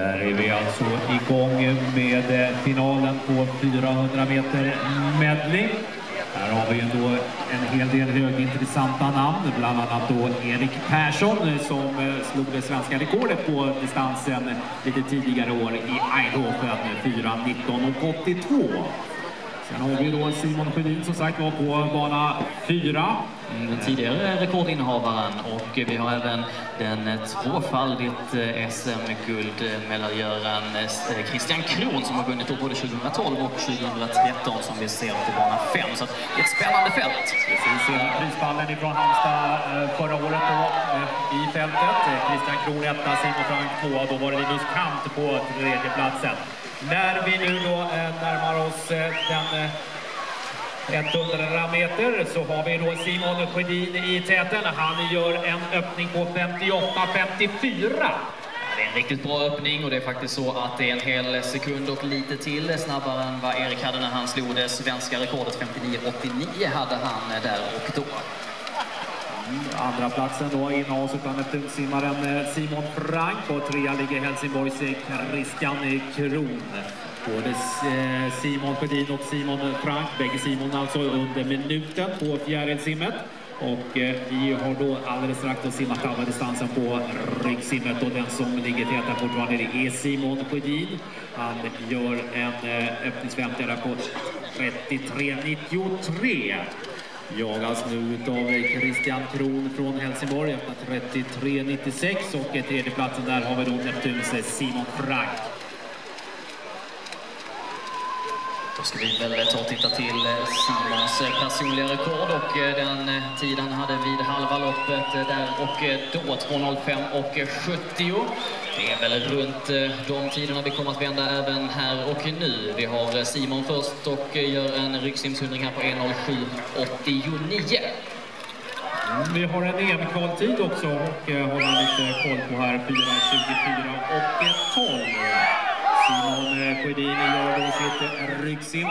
Där är vi alltså igång med eh, finalen på 400 meter medley. Här har vi då en hel del högintressanta namn, bland annat då Erik Persson eh, som eh, slog det svenska rekordet på distansen lite tidigare år i Eindhoven, 4.19.82. Sen har vi då Simon Sjödin som sagt var på bana 4. Den tidigare rekordinnehavaren och vi har även den tvåfaldigt SM-guldmedaljören Christian Kron som har vunnit både 2012 och 2013 som vi ser på bana 5. Så det är ett spännande fält. Precis, prispallen ifrån Halmstad förra året då, i fältet. Christian Kron etta, Simon Frank tvåa. Då var det Linus Kant på tredje platsen. När vi nu då eh, närmar oss eh, den eh, 100 meter så har vi då Simon Sjödin i täten. Han gör en öppning på 58.54. Det är en riktigt bra öppning och det är faktiskt så att det är en hel sekund och lite till snabbare än vad Erik hade när han slog det svenska rekordet. 59.89 hade han där och då. Andra platsen då innehas av eh, Simon Frank. På trea ligger Helsingborgs Christian Kron. Både eh, Simon Sjödin och Simon Frank, bägge Simon alltså under minuten på fjärilsimmet. Och eh, vi har då alldeles strax simmat halva distansen på ryggsimmet och den som ligger tätare fortfarande är Simon Sjödin. Han gör en öppningsfemtera på 33.93. Jagas nu av Christian Kron från Helsingborg, 33.96 och tredjeplatsen där har vi då Neptuns Simon Frank. Då ska vi väl ta och titta till eh, Simons eh, personliga rekord och eh, den tid han hade vid halva loppet där och då 2.05 och 70. Det är väl runt de tiderna vi kommer att vända även här och nu. Vi har Simon först och gör en ryggsimshundring här på 1.07.89. Vi har en EM-kvaltid också och håller lite koll på här. 4.24 och 12. Simon Sjödin gör då rycks in.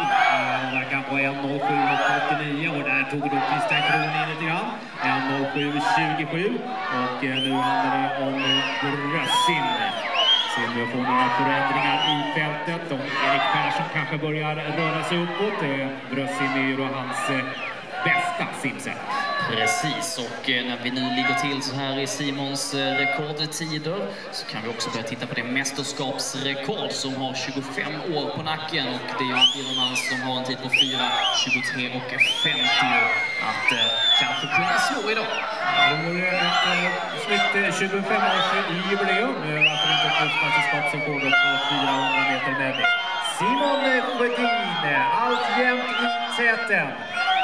Verkar på 1.07.89 och där tog då Christian Kron in lite grann. 1.07.27 och eh, nu handlar det om eh, bröstsim. Ser om vi får några förändringar i fältet. Om Erik Persson kanske börjar röra sig uppåt. Eh, bröstsim är ju då hans bästa simsätt. Precis, och när vi nu ligger till så här i Simons rekordtider så kan vi också börja titta på det mästerskapsrekord som har 25 år på nacken och det är Jan Billman som har en tid på 4.23 och 50 att eh, kanske kunna slå idag. Det vore ett snyggt 25-årsjubileum. Varför inte ett mästerskapsrekord på 400 meter med Simon Sjödin, alltjämt i täten.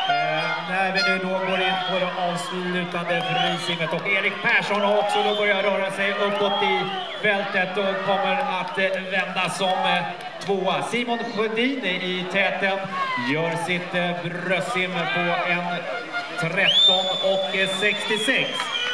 Eh, när vi nu då går in på det avslutande frisimmet och Erik Persson har också då börjat röra sig uppåt i fältet och kommer att eh, vända som eh, tvåa. Simon Sjödin i täten gör sitt bröstsim på en 13 och 66.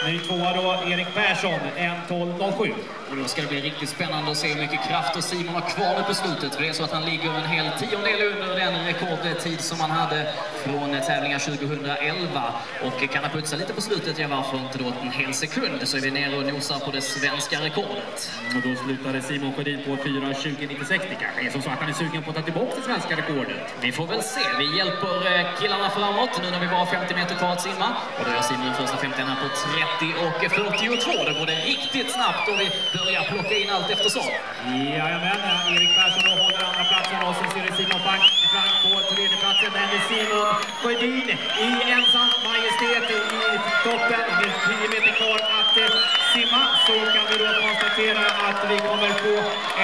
Ny tvåa då, Erik Persson, 1.12.07. Och då ska det bli riktigt spännande att se hur mycket kraft Simon har kvar nu på slutet. För det är så att han ligger en hel tiondel under den rekordtid som han hade från tävlingar 2011. Och kan han putsa lite på slutet, ja varför inte då en hel sekund, så är vi nere och nosar på det svenska rekordet. Och då slutade Simon Sjödin på 4.20.96. Det kanske är som så att han är sugen på att ta tillbaka det svenska rekordet. Vi får väl se. Vi hjälper killarna framåt nu när vi bara har 50 meter kvar att simma. Och då gör Simon den första 50 här på 30 och 42. Då går det riktigt snabbt och vi börjar plocka in allt eftersom. Jajamän, Erik Persson då håller andra platsen och så ser det Simon Frank, Frank på tredje platsen. Men det är Simon Sjödin i ensam majestät i toppen med 10 meter kvar att eh, simma. Så kan vi då konstatera att vi kommer få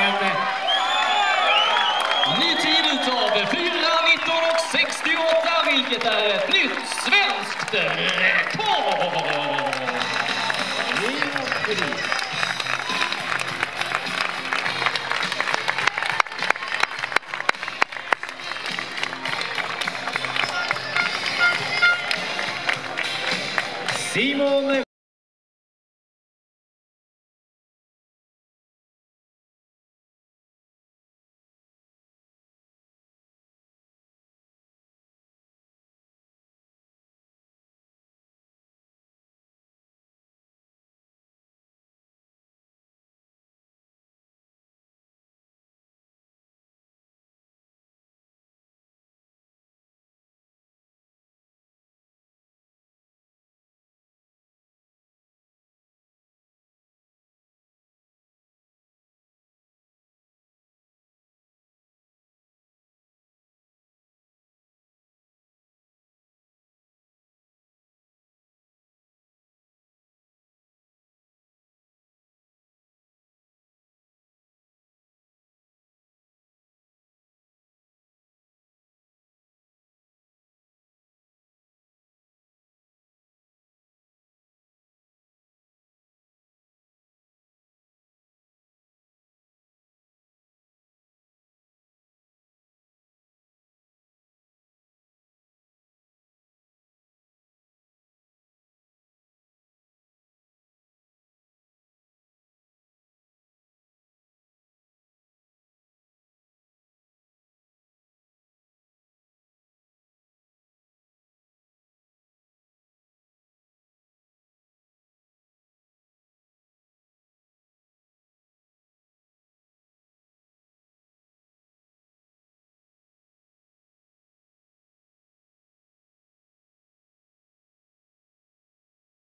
en eh, ny tid utav 4.19 och 68 vilket är ett nytt svenskt rekord! Simon